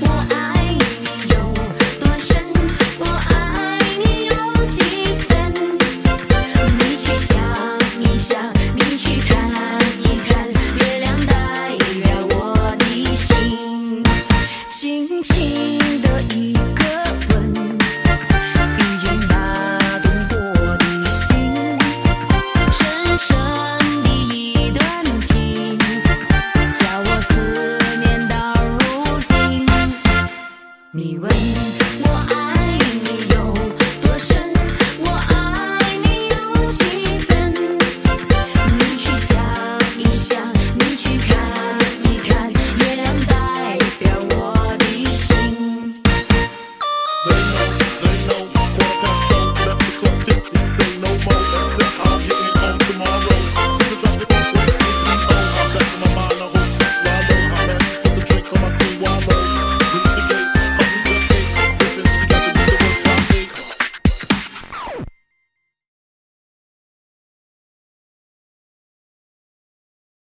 我爱你有多深我爱你有几分？你去想一想你去看一看月亮代表我的心轻轻的一我爱。